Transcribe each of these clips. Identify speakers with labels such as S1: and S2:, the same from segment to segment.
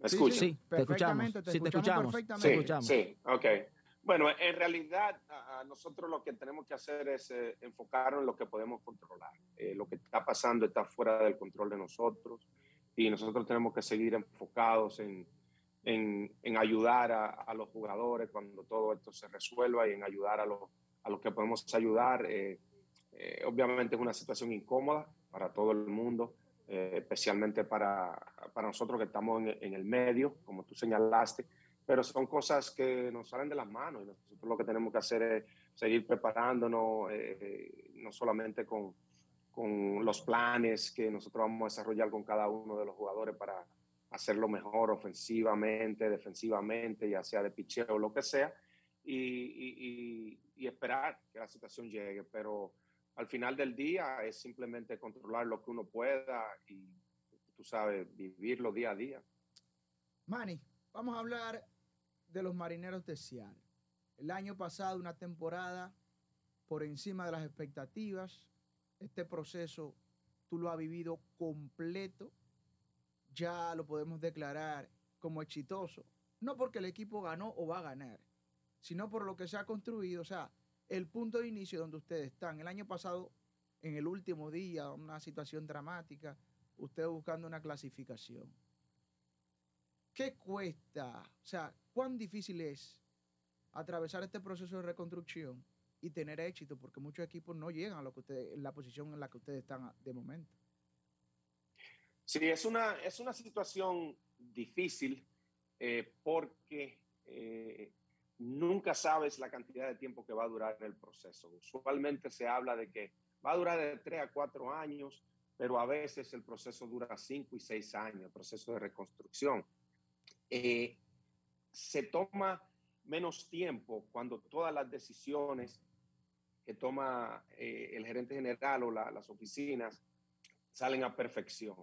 S1: ¿Me escuchan?
S2: Sí, te escuchamos.
S3: Perfectamente, te
S2: Sí, te
S3: escuchamos perfectamente.
S2: Te escuchamos.
S1: Sí, ok. Bueno, en realidad a- nosotros lo que tenemos que hacer es eh, enfocarnos en lo que podemos controlar. Eh, lo que está pasando está fuera del control de nosotros y nosotros tenemos que seguir enfocados en, en, en ayudar a, a los jugadores cuando todo esto se resuelva y en ayudar a los, a los que podemos ayudar. Eh, eh, obviamente es una situación incómoda para todo el mundo, eh, especialmente para, para nosotros que estamos en, en el medio, como tú señalaste pero son cosas que nos salen de las manos y nosotros lo que tenemos que hacer es seguir preparándonos, eh, no solamente con, con los planes que nosotros vamos a desarrollar con cada uno de los jugadores para hacerlo mejor ofensivamente, defensivamente, ya sea de picheo o lo que sea, y, y- y- y esperar que la situación llegue. Pero al final del día es simplemente controlar lo que uno pueda y, tú sabes, vivirlo día a día.
S3: Manny, vamos a hablar de los marineros de Seattle. El año pasado, una temporada por encima de las expectativas. Este proceso tú lo has vivido completo. Ya lo podemos declarar como exitoso. No porque el equipo ganó o va a ganar, sino por lo que se ha construido. O sea, el punto de inicio donde ustedes están. El año pasado, en el último día, una situación dramática, ustedes buscando una clasificación. ¿Qué cuesta? O sea, ¿cuán difícil es atravesar este proceso de reconstrucción y tener éxito? Porque muchos equipos no llegan a lo que ustedes, la posición en la que ustedes están de momento.
S1: Sí, es una, es una situación difícil eh, porque eh, nunca sabes la cantidad de tiempo que va a durar el proceso. Usualmente se habla de que va a durar de 3 a 4 años, pero a veces el proceso dura 5 y 6 años, el proceso de reconstrucción. Eh, se toma menos tiempo cuando todas las decisiones que toma eh, el gerente general o la- las oficinas salen a perfección.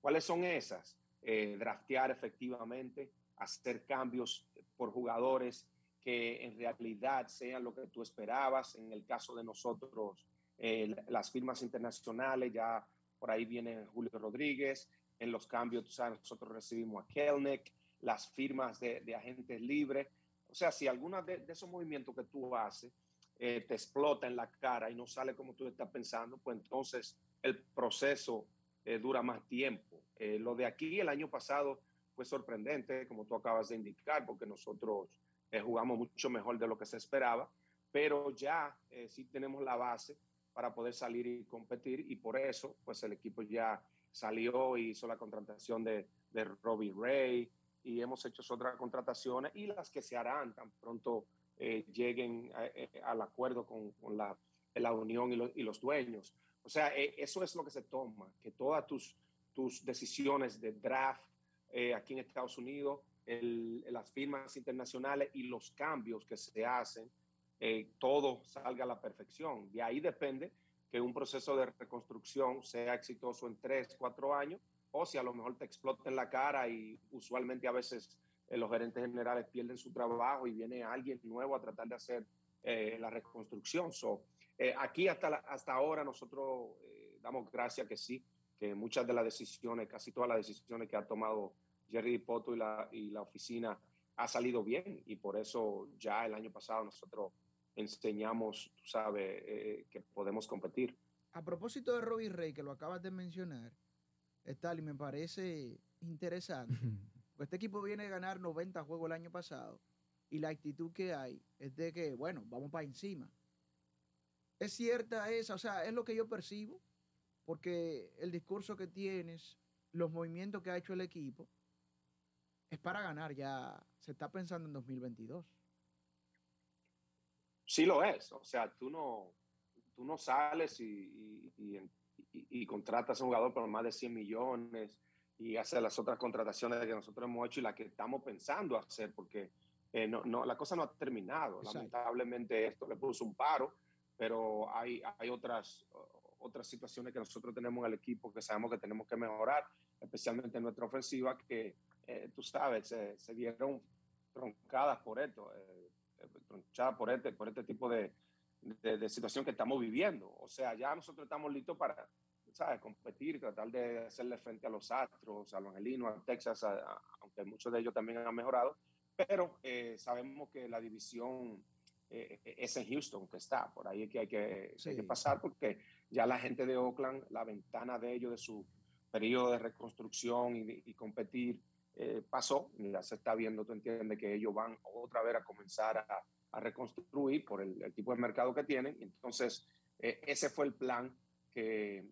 S1: ¿Cuáles son esas? Eh, draftear efectivamente, hacer cambios por jugadores que en realidad sean lo que tú esperabas. En el caso de nosotros, eh, las firmas internacionales, ya por ahí viene Julio Rodríguez. En los cambios, tú sabes, nosotros recibimos a Kelnick, las firmas de, de agentes libres. O sea, si alguna de, de esos movimientos que tú haces eh, te explota en la cara y no sale como tú estás pensando, pues entonces el proceso eh, dura más tiempo. Eh, lo de aquí el año pasado fue sorprendente, como tú acabas de indicar, porque nosotros eh, jugamos mucho mejor de lo que se esperaba, pero ya eh, sí tenemos la base para poder salir y competir y por eso pues el equipo ya salió y hizo la contratación de, de Robbie Ray y hemos hecho otras contrataciones y las que se harán tan pronto eh, lleguen a- eh, al acuerdo con, con la, la unión y, lo- y los dueños. O sea, eh, eso es lo que se toma, que todas tus, tus decisiones de draft eh, aquí en Estados Unidos, el- las firmas internacionales y los cambios que se hacen, eh, todo salga a la perfección. De ahí depende que un proceso de reconstrucción sea exitoso en tres, cuatro años, o si a lo mejor te explota en la cara y usualmente a veces eh, los gerentes generales pierden su trabajo y viene alguien nuevo a tratar de hacer eh, la reconstrucción. So, eh, aquí hasta, la- hasta ahora nosotros eh, damos gracias que sí, que muchas de las decisiones, casi todas las decisiones que ha tomado Jerry Poto y la, y la oficina ha salido bien y por eso ya el año pasado nosotros enseñamos, tú sabes, eh, que podemos competir.
S3: A propósito de Robbie Rey, que lo acabas de mencionar, Stalin, me parece interesante. Porque este equipo viene a ganar 90 juegos el año pasado y la actitud que hay es de que, bueno, vamos para encima. Es cierta esa, o sea, es lo que yo percibo, porque el discurso que tienes, los movimientos que ha hecho el equipo, es para ganar ya, se está pensando en 2022.
S1: Sí lo es, o sea, tú no, tú no sales y, y- y- y- y contratas a un jugador por más de 100 millones y haces las otras contrataciones que nosotros hemos hecho y las que estamos pensando hacer, porque eh, no, no, la cosa no ha terminado.
S3: Exacto.
S1: Lamentablemente esto le puso un paro, pero hay, hay otras, otras situaciones que nosotros tenemos en el equipo que sabemos que tenemos que mejorar, especialmente en nuestra ofensiva, que eh, tú sabes, se, se vieron troncadas por esto, eh, eh, tronchadas por este, por este tipo de, de, de situación que estamos viviendo. O sea, ya nosotros estamos listos para ¿sabes? Competir, tratar de hacerle frente a los Astros, a los Angelinos, a Texas, aunque muchos de ellos también han mejorado, pero eh, sabemos que la división eh, es en Houston que está, por ahí es que hay que, hay que pasar porque ya la gente de Oakland, la ventana de ellos, de su periodo de reconstrucción y, competir, eh, pasó, ya se está viendo, tú entiendes que ellos van otra vez a comenzar a, reconstruir por el, tipo de mercado que tienen, entonces ese fue el plan que,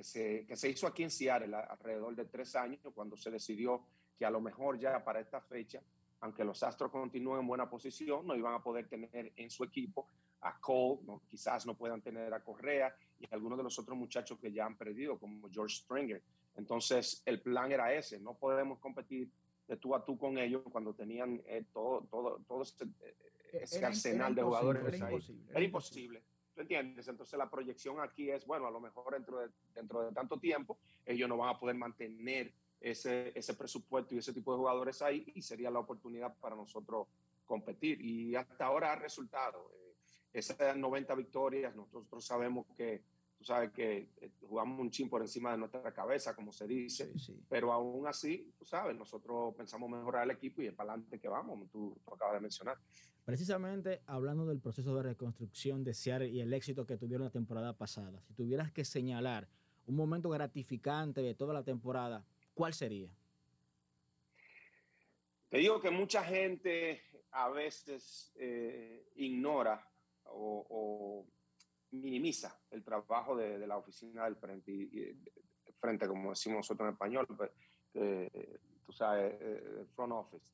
S1: se, que se hizo aquí en Seattle alrededor de tres años, cuando se decidió que a lo mejor ya para esta fecha, aunque los Astros continúen en buena posición, no iban a poder tener en su equipo a Cole, quizás no puedan tener a Correa y algunos de los otros muchachos que ya han perdido, como George Springer. Entonces, el plan era ese, no podemos competir de tú a tú con ellos cuando tenían eh, todo, todo, todo ese, ese arsenal de jugadores. Era imposible. Era imposible entiendes? Entonces la proyección aquí es, bueno, a lo mejor dentro de, dentro de tanto tiempo ellos no van a poder mantener ese, ese presupuesto y ese tipo de jugadores ahí y sería la oportunidad para nosotros competir. Y hasta ahora ha resultado. Eh, esas 90 victorias, nosotros sabemos que tú sabes que eh, jugamos un chin por encima de nuestra cabeza, como se dice, pero aún así, tú sabes, nosotros pensamos mejorar el equipo y es para adelante que vamos, tú, tú, acabas de mencionar.
S2: Precisamente hablando del proceso de reconstrucción de Seattle y el éxito que tuvieron la temporada pasada, si tuvieras que señalar un momento gratificante de toda la temporada, ¿cuál sería?
S1: Te digo que mucha gente a veces eh, ignora o, o minimiza el trabajo de, la oficina del frente, y, como decimos nosotros en español, pues, tú sabes, eh, front office.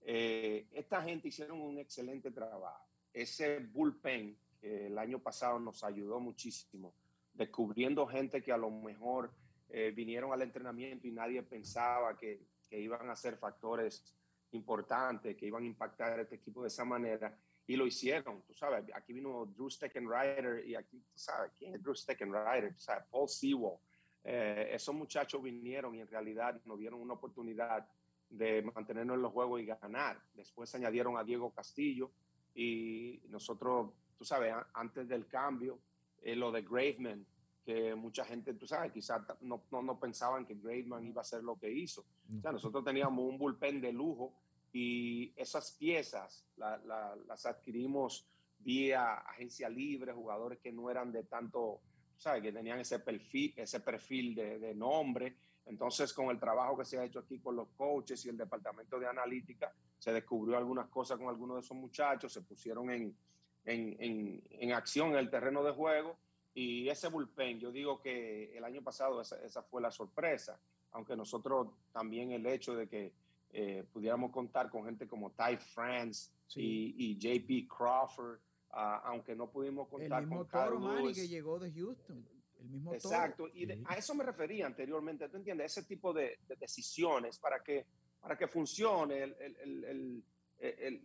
S1: Eh, esta gente hicieron un excelente trabajo. Ese bullpen que el año pasado nos ayudó muchísimo, descubriendo gente que a lo mejor eh, vinieron al entrenamiento y nadie pensaba que, que iban a ser factores importantes, que iban a impactar a este equipo de esa manera y lo hicieron, tú sabes, aquí vino Drew Steckenrider y aquí, tú sabes, ¿quién es Drew Steckenrider? Tú sabes, Paul Sewell. Eh, esos muchachos vinieron y en realidad nos dieron una oportunidad de mantenernos en los juegos y ganar. Después añadieron a Diego Castillo y nosotros, tú sabes, antes del cambio, eh, lo de Graveman, que mucha gente, tú sabes, quizás no, no, no, pensaban que Graveman iba a hacer lo que hizo. O sea, nosotros teníamos un bullpen de lujo y esas piezas las adquirimos vía agencia libre, jugadores que no eran de tanto, ¿sabes? Que tenían ese perfil, ese perfil de, de, nombre. Entonces, con el trabajo que se ha hecho aquí con los coaches y el departamento de analítica, se descubrió algunas cosas con algunos de esos muchachos, se pusieron en, en, en, en acción en el terreno de juego. Y ese bullpen, yo digo que el año pasado esa, esa fue la sorpresa, aunque nosotros también el hecho de que eh, pudiéramos contar con gente como Ty France sí. y, y, JP Crawford, uh, aunque no pudimos contar
S3: el mismo
S1: con
S3: Toro Manny que llegó de Houston. El mismo
S1: Exacto,
S3: Toro.
S1: y de, a eso me refería anteriormente, ¿tú entiendes? Ese tipo de, de decisiones para que, para que funcione el, el,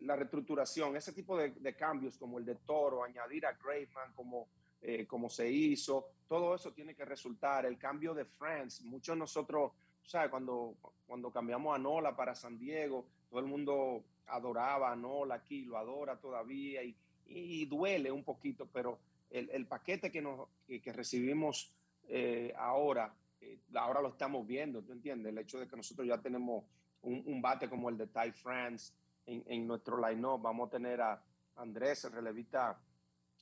S1: la reestructuración, ese tipo de, cambios como el de Toro, añadir a Graveman como, eh, como se hizo, todo eso tiene que resultar. El cambio de France, muchos de nosotros ¿sabes? Cuando, cuando cambiamos a Nola para San Diego, todo el mundo adoraba a Nola aquí, lo adora todavía y, y duele un poquito, pero el, el paquete que, nos, que, que recibimos eh, ahora, eh, ahora lo estamos viendo, ¿tú entiendes? El hecho de que nosotros ya tenemos un, un bate como el de Ty France en, en nuestro line-up, vamos a tener a Andrés, el relevista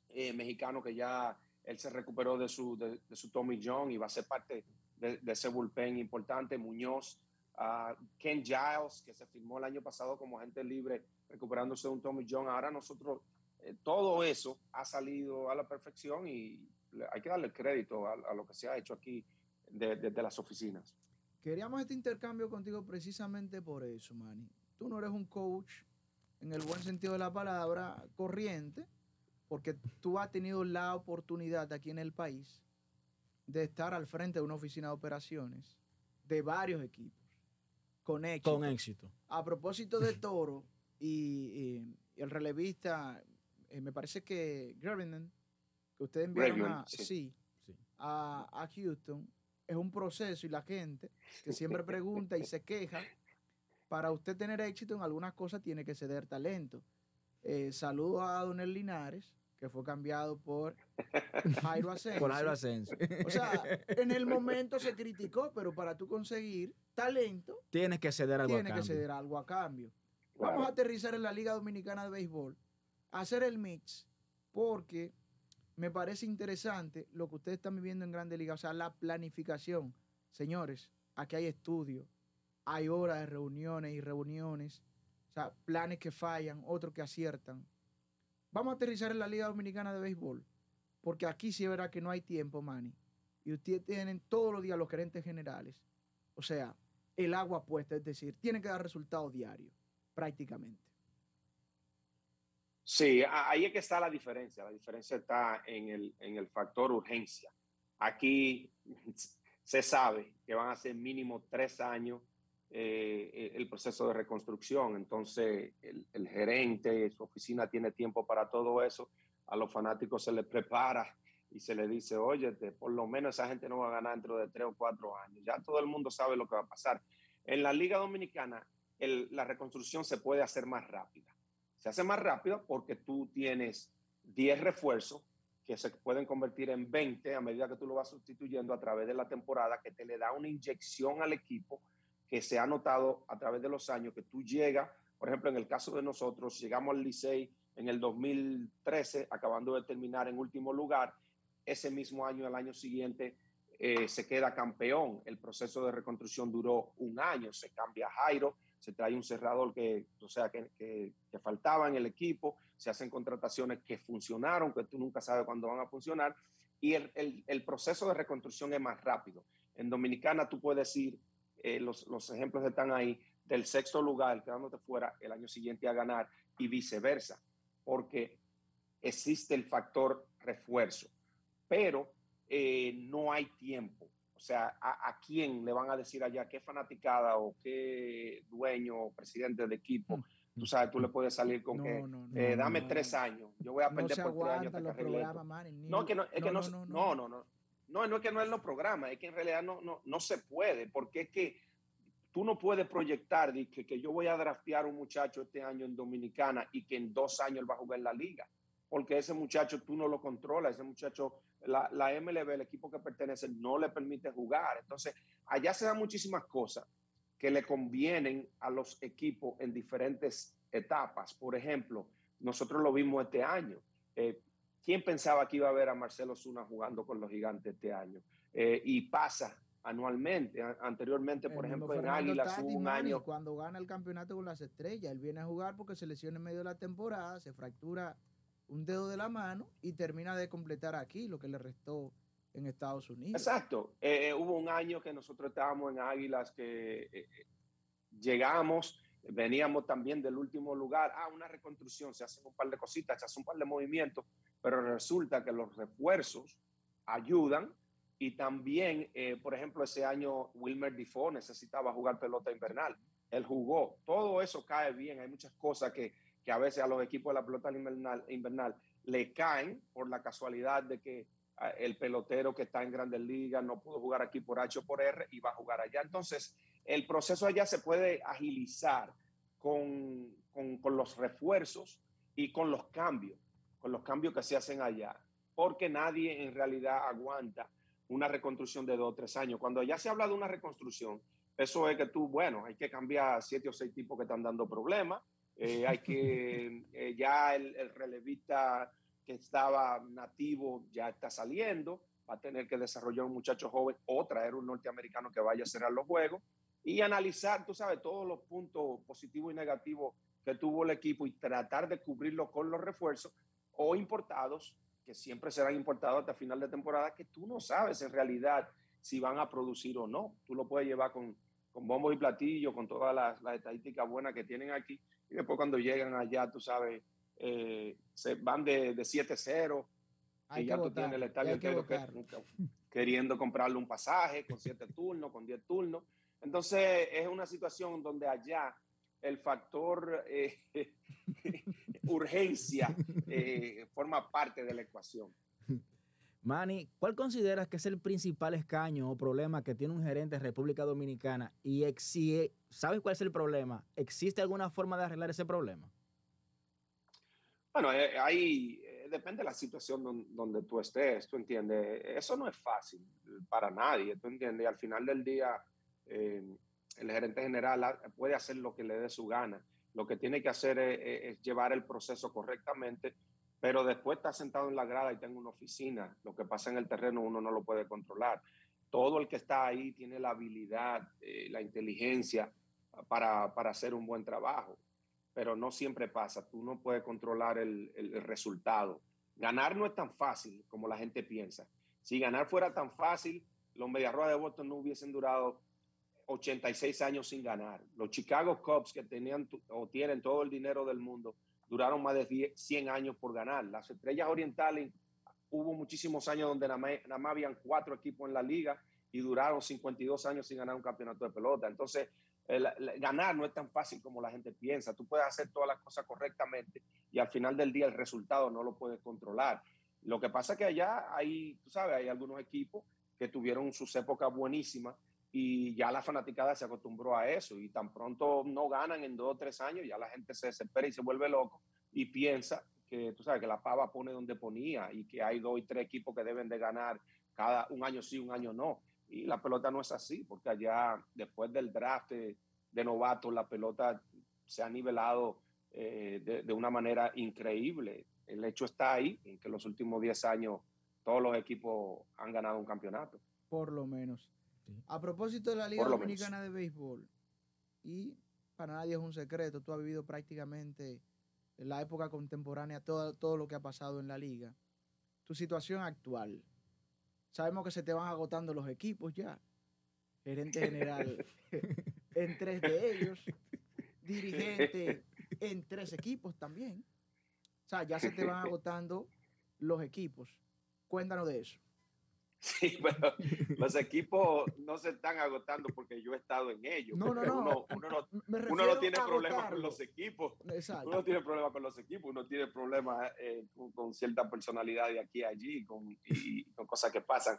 S1: eh, mexicano que ya él se recuperó de su, de, de su Tommy John y va a ser parte de, de ese bullpen importante, Muñoz, Ken Giles, que se firmó el año pasado como agente libre, recuperándose de un Tommy John. Ahora nosotros, eh, todo eso ha salido a la perfección y hay que darle crédito a, a lo que se ha hecho aquí desde de, las oficinas.
S3: Queríamos este intercambio contigo precisamente por eso, Manny. Tú no eres un coach en el buen sentido de la palabra corriente, porque tú has tenido la oportunidad aquí en el país de estar al frente de una oficina de operaciones de varios equipos con éxito.
S2: Con éxito.
S3: A propósito de Toro y, y, y el relevista, eh, me parece que Graveman, que ustedes enviaron a, sí. A, a, Houston, es un proceso y la gente que siempre pregunta y se queja, para usted tener éxito en algunas cosas tiene que ceder talento. Eh, saludo a Donel Linares, que fue cambiado por Jairo Asensio.
S2: Por Jairo Asensio.
S3: O sea, en el momento se criticó, pero para tú conseguir talento,
S2: tienes que ceder algo
S3: tienes
S2: a
S3: que
S2: cambio.
S3: ceder algo a cambio.
S1: Claro.
S3: Vamos a aterrizar en la Liga Dominicana de Béisbol, hacer el mix, porque me parece interesante lo que ustedes están viviendo en Grande Liga, o sea, la planificación. Señores, aquí hay estudios, hay horas de reuniones y reuniones, o sea, planes que fallan, otros que aciertan. Vamos a aterrizar en la Liga Dominicana de Béisbol, porque aquí sí verá que no hay tiempo, Manny. Y ustedes tienen todos los días los gerentes generales, o sea, el agua puesta, es decir, tienen que dar resultados diarios, prácticamente.
S1: Sí, ahí es que está la diferencia. La diferencia está en el, en el factor urgencia. Aquí se sabe que van a ser mínimo tres años eh, el proceso de reconstrucción. Entonces, el, gerente, su oficina tiene tiempo para todo eso. A los fanáticos se les prepara y se les dice, oye, por lo menos esa gente no va a ganar dentro de tres o cuatro años. Ya todo el mundo sabe lo que va a pasar. En la Liga Dominicana, la reconstrucción se puede hacer más rápida. Se hace más rápida porque tú tienes 10 refuerzos que se pueden convertir en 20 a medida que tú lo vas sustituyendo a través de la temporada, que te le da una inyección al equipo que se ha notado a través de los años, que tú llegas, por ejemplo, en el caso de nosotros, llegamos al Licey en el 2013, acabando de terminar en último lugar, ese mismo año, el año siguiente, eh, se queda campeón. El proceso de reconstrucción duró un año, se cambia Jairo, se trae un cerrador que, o sea, que, que, faltaba en el equipo, se hacen contrataciones que funcionaron, que tú nunca sabes cuándo van a funcionar, y el, el, el proceso de reconstrucción es más rápido. En Dominicana tú puedes ir, eh, los, los ejemplos están ahí, del sexto lugar, quedándote fuera el año siguiente a ganar, y viceversa, porque existe el factor refuerzo, pero eh, no hay tiempo. O sea, ¿a, ¿a, quién le van a decir allá qué fanaticada o qué dueño o presidente de equipo? Tú sabes, tú le puedes salir con
S3: no,
S1: que
S3: no,
S1: eh, dame tres años, yo voy a perder por tres años.
S3: Los programas, man,
S1: no, que no, es que no, no, no, no, no, no, no es que no es los programas, es que en realidad no, no, no se puede, porque es que tú no puedes proyectar que, que yo voy a draftear un muchacho este año en Dominicana y que en dos años él va a jugar en la liga porque ese muchacho tú no lo controlas, ese muchacho, la, la, MLB, el equipo que pertenece, no le permite jugar. Entonces, allá se dan muchísimas cosas que le convienen a los equipos en diferentes etapas. Por ejemplo, nosotros lo vimos este año. Eh, ¿Quién pensaba que iba a ver a Marcelo Zuna jugando con los gigantes este año? Eh, y pasa anualmente. Anteriormente, por
S3: el
S1: ejemplo, en Águilas hubo un año...
S3: Cuando gana el campeonato con las estrellas, él viene a jugar porque se lesiona en medio de la temporada, se fractura un dedo de la mano y termina de completar aquí lo que le restó en Estados Unidos.
S1: Exacto. Eh, hubo un año que nosotros estábamos en Águilas que eh, llegamos, veníamos también del último lugar. Ah, una reconstrucción, se hacen un par de cositas, se hacen un par de movimientos, pero resulta que los refuerzos ayudan y también, eh, por ejemplo, ese año Wilmer Defoe necesitaba jugar pelota invernal. Él jugó. Todo eso cae bien. Hay muchas cosas que, que a veces a los equipos de la pelota invernal, invernal le caen por la casualidad de que uh, el pelotero que está en grandes ligas no pudo jugar aquí por H o por R y va a jugar allá. Entonces, el proceso allá se puede agilizar con, con los refuerzos y con los cambios, con los cambios que se hacen allá, porque nadie en realidad aguanta una reconstrucción de dos o tres años. Cuando ya se habla de una reconstrucción, eso es que tú, bueno, hay que cambiar siete o seis tipos que están dando problemas, eh, hay que, eh, ya el, el, relevista que estaba nativo ya está saliendo, va a tener que desarrollar un muchacho joven o traer un norteamericano que vaya a cerrar los juegos y analizar, tú sabes, todos los puntos positivos y negativos que tuvo el equipo y tratar de cubrirlo con los refuerzos o importados, que siempre serán importados hasta final de temporada, que tú no sabes en realidad si van a producir o no. Tú lo puedes llevar con, con bombos y platillos, con todas las, las estadísticas buenas que tienen aquí, y después cuando llegan allá, tú sabes, eh, se van de, de 7-0, y ya tú tienes el estadio entero que, queriendo comprarle un pasaje con 7 turnos, con 10 turnos. Entonces es una situación donde allá el factor eh, urgencia eh, forma parte de la ecuación.
S2: Manny, ¿cuál consideras que es el principal escaño o problema que tiene un gerente de República Dominicana? Y si sabes cuál es el problema, ¿existe alguna forma de arreglar ese problema?
S1: Bueno, eh, hay depende de la situación donde, tú estés, tú entiendes. Eso no es fácil para nadie, tú entiendes. Y al final del día, eh, el gerente general puede hacer lo que le dé su gana. Lo que tiene que hacer es, llevar el proceso correctamente, pero después está sentado en la grada y tengo una oficina. Lo que pasa en el terreno uno no lo puede controlar. Todo el que está ahí tiene la habilidad, eh, la inteligencia para, para hacer un buen trabajo pero no siempre pasa. Tú no puedes controlar el, el, resultado. Ganar no es tan fácil como la gente piensa. Si ganar fuera tan fácil, los Mediarroa de Boston no hubiesen durado 86 años sin ganar. Los Chicago Cubs, que tenían o tienen todo el dinero del mundo, duraron más de 100 años por ganar. Las Estrellas Orientales, hubo muchísimos años donde nada más, habían cuatro equipos en la liga y duraron 52 años sin ganar un campeonato de pelota. Entonces, ganar no es tan fácil como la gente piensa. Tú puedes hacer todas las cosas correctamente y al final del día el resultado no lo puedes controlar. Lo que pasa es que allá hay, sabes, hay algunos equipos que tuvieron sus épocas buenísimas y ya la fanaticada se acostumbró a eso y tan pronto no ganan en dos o tres años, ya la gente se desespera y se vuelve loco y piensa que, tú sabes, que la pava pone donde ponía y que hay dos y tres equipos que deben de ganar cada un año sí, un año no. Y la pelota no es así, porque allá después del draft de, novatos, la pelota se ha nivelado eh, de, una manera increíble. El hecho está ahí, en que en los últimos 10 años todos los equipos han ganado un campeonato.
S3: Por lo menos. A propósito de la Liga Dominicana de Béisbol, y para nadie es un secreto, tú has vivido prácticamente en la época contemporánea todo, todo lo que ha pasado en la liga. Tu situación actual, Sabemos que se te van agotando los equipos ya. Gerente general en tres de ellos. Dirigente en tres equipos también. O sea, ya se te van agotando los equipos. Cuéntanos de eso.
S1: Sí, pero los equipos no se están agotando porque yo he estado en ellos. No, no, no. Uno, no, tiene problemas con los equipos. Exacto. Uno no tiene problemas con los equipos, uno tiene problemas eh, con, cierta personalidad de aquí a allí con, y, con cosas que pasan.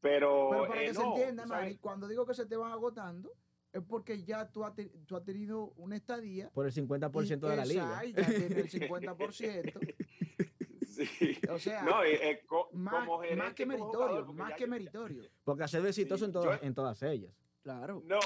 S1: Pero,
S3: pero para eh, que se entienda, Mari, cuando digo que se te van agotando, es porque ya tú has, tú has tenido una estadía.
S2: Por el 50% de la liga.
S3: Ya tiene el 50%. O sea, más, que meritorio, más que meritorio.
S2: Porque hacer exitoso en, todas, en todas ellas.
S3: Claro.
S1: No,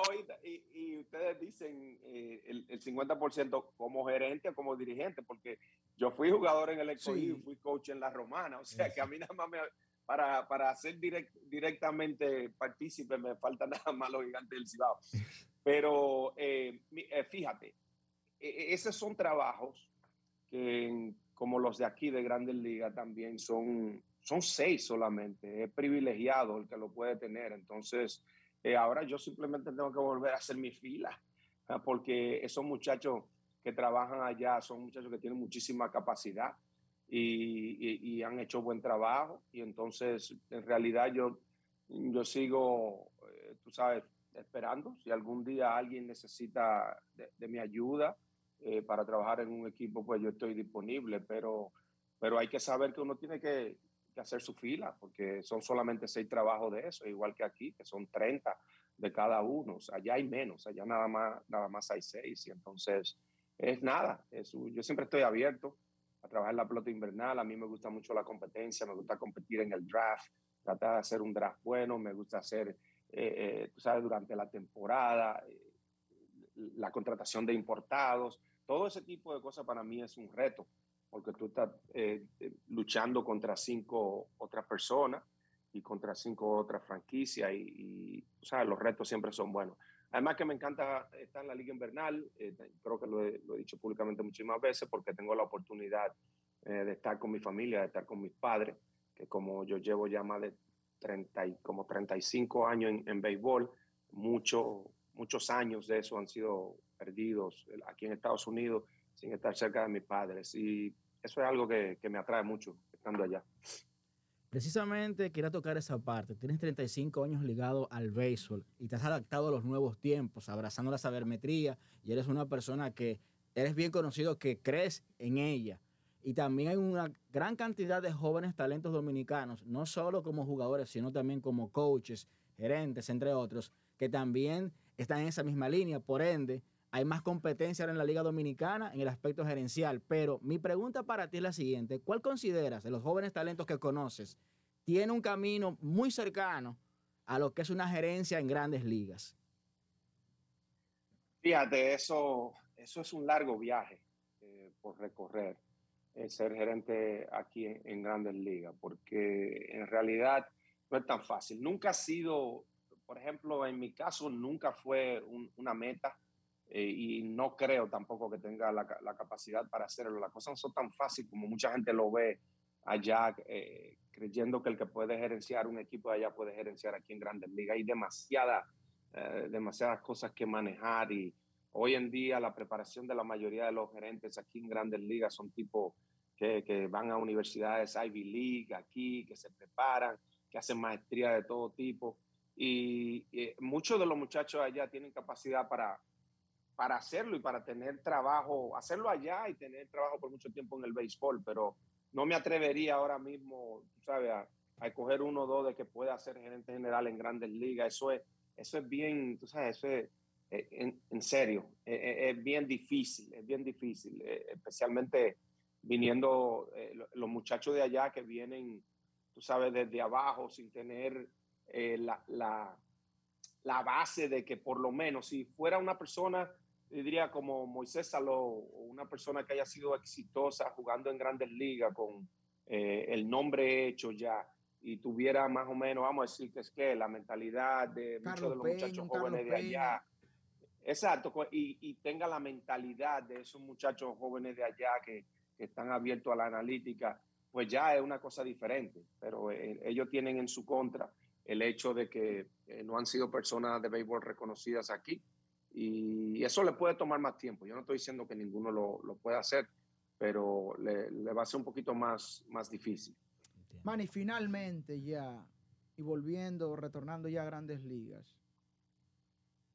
S1: y, ustedes dicen eh, el, 50% como gerente o como dirigente, porque yo fui jugador en el Escogido y fui coach en la Romana, o sea que a mí nada más me, para, para ser directamente partícipe me falta nada más los gigantes del Cibao. Pero eh, eh, fíjate, e, e, esos son trabajos que, como los de aquí de Grandes Ligas también son, son seis solamente. Es privilegiado el que lo puede tener. Entonces, eh, ahora yo simplemente tengo que volver a hacer mi fila, porque esos muchachos que trabajan allá son muchachos que tienen muchísima capacidad y, han hecho buen trabajo. Y entonces, en realidad, yo, yo sigo, eh, tú sabes, esperando. Si algún día alguien necesita de mi ayuda, eh, para trabajar en un equipo, pues yo estoy disponible, pero, pero hay que saber que uno tiene que, hacer su fila, porque son solamente seis trabajos de eso, igual que aquí, que son 30 de cada uno. Allá hay menos, allá nada más, nada más hay seis. Y entonces, es nada. Es, yo siempre estoy abierto a trabajar la pelota invernal. A mí me gusta mucho la competencia, me gusta competir en el draft, tratar de hacer un draft bueno, me gusta hacer, eh, eh, tú sabes, durante la temporada, la contratación de importados. Todo ese tipo de cosas para mí es un reto, porque tú estás eh, eh, luchando contra cinco otras personas y contra cinco otras franquicias y, los retos siempre son buenos. Además que me encanta estar en la liga invernal, eh, creo que lo he, dicho públicamente muchísimas veces porque tengo la oportunidad de estar con mi familia, de estar con mis padres, que como yo llevo ya más de 30 y, como 35 años en, en béisbol, mucho, muchos años de eso han sido aquí en Estados Unidos sin estar cerca de mis padres. Y eso es algo que, me atrae mucho estando allá.
S2: Precisamente quería tocar esa parte. Tienes 35 años ligado al béisbol y te has adaptado a los nuevos tiempos, abrazando la sabermetría y eres una persona que eres bien conocido, que crees en ella. Y también hay una gran cantidad de jóvenes talentos dominicanos, no solo como jugadores, sino también como coaches, gerentes, entre otros, que también están en esa misma línea. Por ende, hay más competencia ahora en la Liga Dominicana en el aspecto gerencial. Pero mi pregunta para ti es la siguiente. ¿Cuál consideras de los jóvenes talentos que conoces tiene un camino muy cercano a lo que es una gerencia en grandes ligas?
S1: Fíjate, eso, eso es un largo viaje eh, por recorrer, eh, ser gerente aquí en, grandes ligas, porque en realidad no es tan fácil. Nunca ha sido, por ejemplo, en mi caso, nunca fue una meta eh, y no creo tampoco que tenga la, capacidad para hacerlo. Las cosas no son tan fáciles como mucha gente lo ve allá, eh, creyendo que el que puede gerenciar un equipo de allá puede gerenciar aquí en Grandes Ligas. Hay demasiada, eh, demasiadas cosas que manejar y hoy en día la preparación de la mayoría de los gerentes aquí en Grandes Ligas son tipos que, que van a universidades Ivy League aquí, que se preparan, que hacen maestría de todo tipo. y muchos de los muchachos allá tienen capacidad para, para hacerlo y para tener trabajo, hacerlo allá y tener trabajo por mucho tiempo en el béisbol, pero no me atrevería ahora mismo, sabes, a, escoger uno o dos de que pueda ser gerente general en grandes ligas. Eso es, eso es bien, tú sabes, eso es, eh, en, serio, es, eh, eh, es, bien difícil, es bien difícil, especialmente viniendo los muchachos de allá que vienen, tú sabes, desde abajo sin tener la, la, la base de que por lo menos si fuera una persona diría como Moisés Saló, una persona que haya sido exitosa jugando en grandes ligas con eh, el nombre hecho ya y tuviera más o menos, vamos a decir que es que la mentalidad de muchos de los muchachos jóvenes de allá. Exacto, y, y, tenga la mentalidad de esos muchachos jóvenes de allá que, que están abiertos a la analítica, pues ya es una cosa diferente, pero eh, ellos tienen en su contra el hecho de que eh, no han sido personas de béisbol reconocidas aquí y eso le puede tomar más tiempo. Yo no estoy diciendo que ninguno lo, lo pueda hacer, pero le, le, va a ser un poquito más, más difícil.
S3: Manny, finalmente ya, y volviendo, retornando ya a grandes ligas,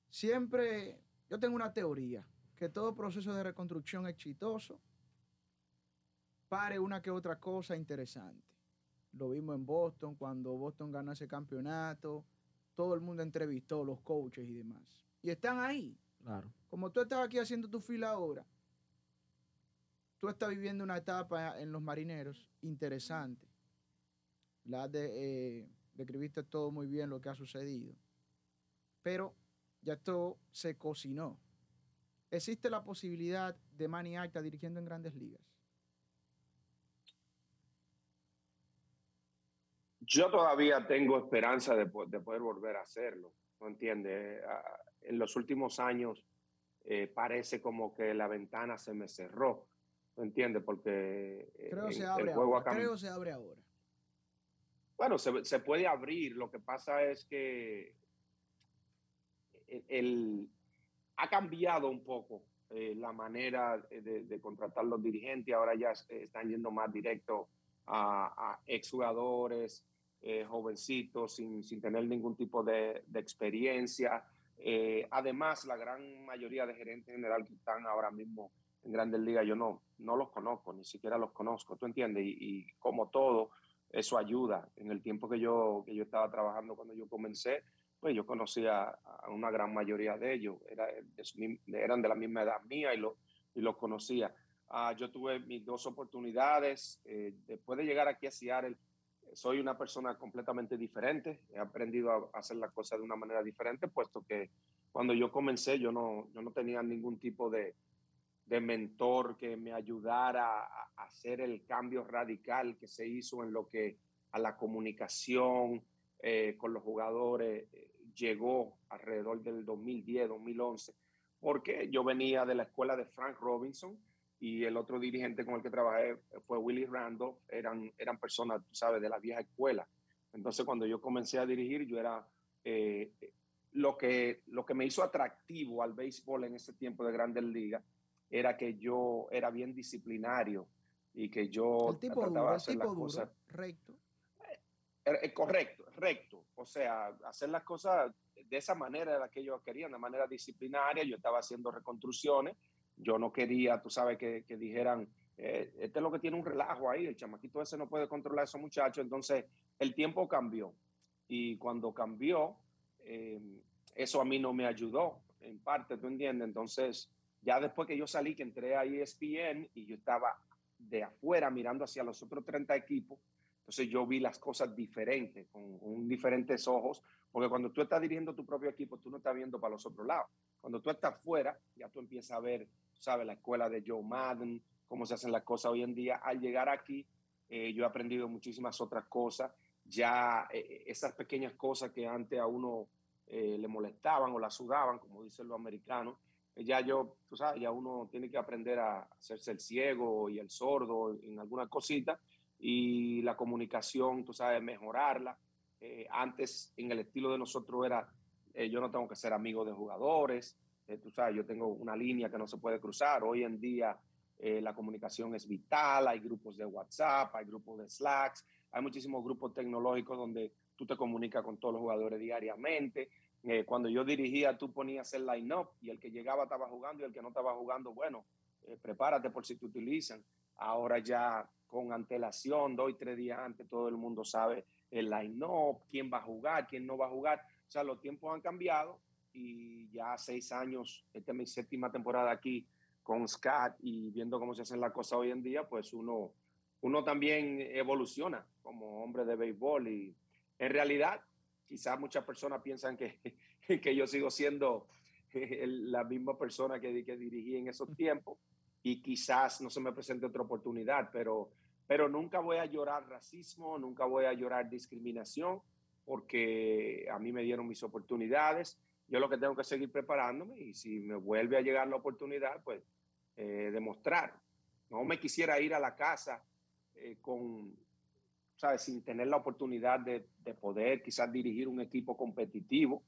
S3: siempre yo tengo una teoría, que todo proceso de reconstrucción exitoso pare una que otra cosa interesante. Lo vimos en Boston, cuando Boston ganó ese campeonato, todo el mundo entrevistó, los coaches y demás y están ahí.
S2: Claro.
S3: Como tú estás aquí haciendo tu fila ahora, tú estás viviendo una etapa en los marineros interesante. La de, eh, describiste todo muy bien lo que ha sucedido. Pero ya esto se cocinó. ¿Existe la posibilidad de Manny Acta dirigiendo en grandes ligas?
S1: Yo todavía tengo esperanza de, de poder volver a hacerlo. ¿No entiendes? en los últimos años eh, parece como que la ventana se me cerró. ¿No entiendes? Porque
S3: eh, creo, se abre ahora. creo se abre ahora.
S1: Bueno, se, se, puede abrir. Lo que pasa es que el, ha cambiado un poco eh, la manera de, de, contratar los dirigentes. Ahora ya están yendo más directo a, a exjugadores, jovencitos, sin, sin, tener ningún tipo de, de experiencia. Eh, además, la gran mayoría de gerentes general que están ahora mismo en grandes ligas, yo no, no los conozco, ni siquiera los conozco, ¿tú entiendes? Y, como todo, eso ayuda. En el tiempo que yo, que yo estaba trabajando cuando yo comencé, pues yo conocía a una gran mayoría de ellos, Era, eran de la misma edad mía y, lo, y los conocía. Ah, yo tuve mis dos oportunidades. Eh, después de llegar aquí a Seattle, soy una persona completamente diferente, he aprendido a hacer las cosas de una manera diferente, puesto que cuando yo comencé yo no, yo no tenía ningún tipo de, de mentor que me ayudara a, hacer el cambio radical que se hizo en lo que a la comunicación eh, con los jugadores eh, llegó alrededor del 2010, 2011, porque yo venía de la escuela de Frank Robinson, y el otro dirigente con el que trabajé fue Willy Randolph, eran, eran personas, tú sabes, de la vieja escuela. Entonces, cuando yo comencé a dirigir, yo era eh, lo, que, lo que me hizo atractivo al béisbol en ese tiempo de Grandes Ligas era que yo era bien disciplinario y que yo
S3: el tipo trataba de hacer las cosas recto.
S1: Eh, eh, correcto, recto. O sea, hacer las cosas de esa manera de la que yo quería, de manera disciplinaria. Yo estaba haciendo reconstrucciones yo no quería, tú sabes, que, que dijeran, eh, este es lo que tiene un relajo ahí, el chamaquito ese no puede controlar a esos muchachos. Entonces, el tiempo cambió. Y cuando cambió, eh, eso a mí no me ayudó. en parte, ¿tú entiendes? Entonces, ya después que yo salí, que entré a ESPN y yo estaba de afuera mirando hacia los otros 30 equipos, entonces yo vi las cosas diferentes, con, con, diferentes ojos, porque cuando tú estás dirigiendo tu propio equipo, tú no estás viendo para los otros lados. Cuando tú estás fuera, ya tú empiezas a ver, sabes, la escuela de Joe Madden, cómo se hacen las cosas hoy en día. Al llegar aquí, eh, yo he aprendido muchísimas otras cosas. Ya eh, esas pequeñas cosas que antes a uno eh, le molestaban o la sudaban, como dicen los americanos, eh, ya yo, tú sabes, ya uno tiene que aprender a hacerse el ciego y el sordo en alguna cosita y la comunicación, tú sabes, mejorarla. Eh, antes, en el estilo de nosotros era, eh, yo no tengo que ser amigo de jugadores, eh, tú sabes, yo tengo una línea que no se puede cruzar. Hoy en día eh, la comunicación es vital, hay grupos de WhatsApp, hay grupos de Slacks, hay muchísimos grupos tecnológicos donde tú te comunicas con todos los jugadores diariamente. Eh, cuando yo dirigía, tú ponías el line-up y el que llegaba estaba jugando y el que no estaba jugando, bueno, prepárate por si te utilizan. Ahora ya con antelación, dos y tres días antes, todo el mundo sabe el line-up, quién va a jugar, quién no va a jugar. O sea, los tiempos han cambiado y ya seis años, esta es mi séptima temporada aquí con Scott y viendo cómo se hacen las cosas hoy en día, pues uno, uno también evoluciona como hombre de béisbol y en realidad quizás muchas personas piensan que, que yo sigo siendo la misma persona que, que dirigí en esos tiempos y quizás no se me presente otra oportunidad, pero, pero nunca voy a llorar racismo, nunca voy a llorar discriminación, porque a mí me dieron mis oportunidades. Yo lo que tengo que seguir preparándome y si me vuelve a llegar la oportunidad, pues eh, demostrar. No me quisiera ir a la casa eh, con, ¿sabes? Sin tener la oportunidad de, de, poder quizás dirigir un equipo competitivo,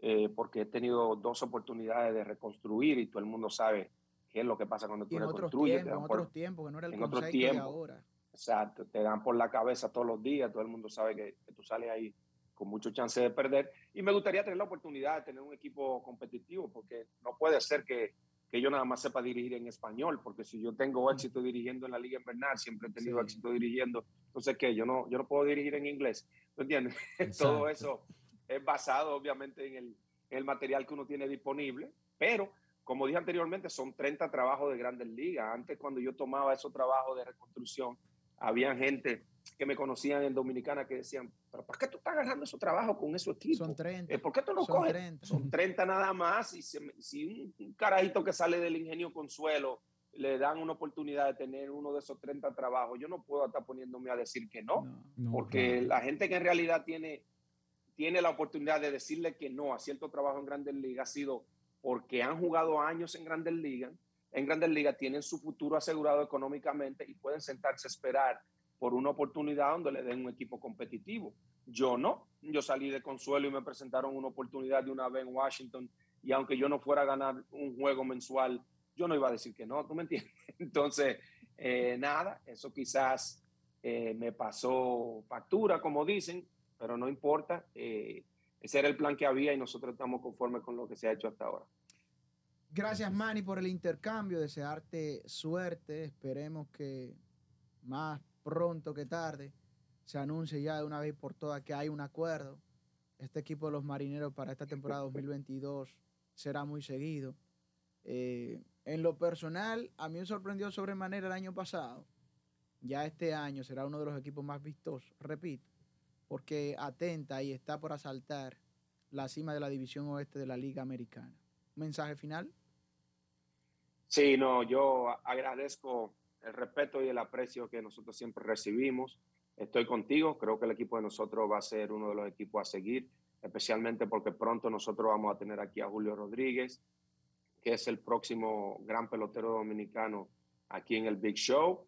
S1: eh, porque he tenido dos oportunidades de reconstruir y todo el mundo sabe qué es lo que pasa cuando tú
S3: y en
S1: reconstruyes.
S3: Otros tiempos, en otros tiempos, que no era el concepto de ahora.
S1: Exacto, te dan por la cabeza todos los días, todo el mundo sabe que, que, tú sales ahí con mucho chance de perder. Y me gustaría tener la oportunidad de tener un equipo competitivo, porque no puede ser que, que yo nada más sepa dirigir en español, porque si yo tengo éxito dirigiendo en la Liga Invernal, siempre he tenido sí. éxito dirigiendo, entonces, ¿qué? Yo no, yo no puedo dirigir en inglés, ¿me entiendes? Todo eso es basado, obviamente, en el, en el material que uno tiene disponible, pero como dije anteriormente, son 30 trabajos de grandes ligas. Antes, cuando yo tomaba esos trabajos de reconstrucción, había gente que me conocían en Dominicana que decían, pero ¿por qué tú estás agarrando esos trabajos con esos equipos?
S3: Son 30.
S1: Eh, ¿Por qué tú no
S3: Son
S1: coges?
S3: 30.
S1: Son 30 nada más. Y se, si un, un, carajito que sale del ingenio Consuelo le dan una oportunidad de tener uno de esos 30 trabajos, yo no puedo estar poniéndome a decir que no,
S3: No,
S2: No,
S1: porque
S2: claro.
S1: la gente que en realidad tiene, tiene la oportunidad de decirle que no a cierto trabajo en grandes ligas ha sido porque han jugado años en grandes ligas, en grandes ligas tienen su futuro asegurado económicamente y pueden sentarse a esperar por una oportunidad donde le den un equipo competitivo. Yo no, yo salí de consuelo y me presentaron una oportunidad de una vez en Washington y aunque yo no fuera a ganar un juego mensual, yo no iba a decir que no, ¿tú me entiendes? Entonces, eh, nada, eso quizás eh, me pasó factura, como dicen, pero no importa. Eh, ese era el plan que había y nosotros estamos conformes con lo que se ha hecho hasta ahora.
S3: Gracias, Manny, por el intercambio. Desearte suerte. Esperemos que más pronto que tarde se anuncie ya de una vez por todas que hay un acuerdo. Este equipo de los marineros para esta temporada 2022 será muy seguido. Eh, en lo personal, a mí me sorprendió sobremanera el año pasado. Ya este año será uno de los equipos más vistosos, repito, porque atenta y está por asaltar la cima de la división oeste de la Liga Americana. ¿Mensaje final?
S1: Sí, no, yo agradezco el respeto y el aprecio que nosotros siempre recibimos. Estoy contigo, creo que el equipo de nosotros va a ser uno de los equipos a seguir, especialmente porque pronto nosotros vamos a tener aquí a Julio Rodríguez, que es el próximo gran pelotero dominicano aquí en el Big Show.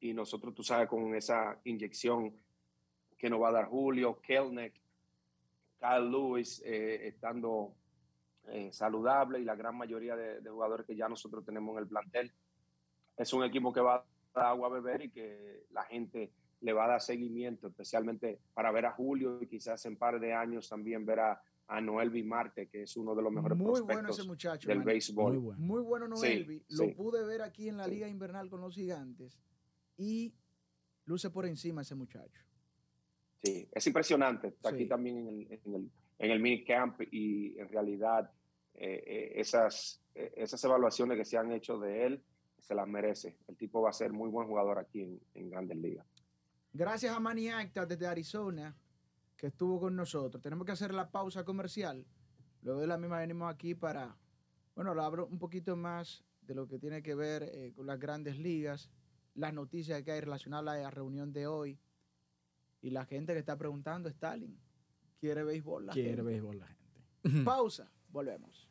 S1: Y nosotros, tú sabes, con esa inyección que nos va a dar Julio, Kelnick, Kyle Lewis, eh, estando eh, saludable y la gran mayoría de, de, jugadores que ya nosotros tenemos en el plantel. Es un equipo que va a dar agua a beber y que la gente le va a dar seguimiento, especialmente para ver a Julio y quizás en par de años también ver a, a Noelvi Marte, que es uno de los mejores
S3: Muy
S1: prospectos
S3: bueno ese muchacho,
S1: del
S3: man.
S1: béisbol.
S2: Muy bueno.
S3: Muy bueno Noelvi.
S1: Sí,
S3: Lo
S1: sí.
S3: pude ver aquí en la
S1: Sí.
S3: Liga Invernal con los Gigantes y luce por encima ese muchacho.
S1: Sí, es impresionante. Está
S3: Sí.
S1: aquí también en el, en el, en el mini camp y en realidad esas, esas evaluaciones que se han hecho de él, se las merece. El tipo va a ser muy buen jugador aquí en, en Grandes Ligas.
S3: Gracias a Manny Acta desde Arizona, que estuvo con nosotros. Tenemos que hacer la pausa comercial. Luego de la misma venimos aquí para, bueno, lo abro un poquito más de lo que tiene que ver eh, con las grandes ligas, las noticias que hay relacionadas a la reunión de hoy y la gente que está preguntando, Stalin, ¿quiere béisbol la
S2: Quiere
S3: gente?
S2: béisbol la gente.
S3: Pausa, volvemos.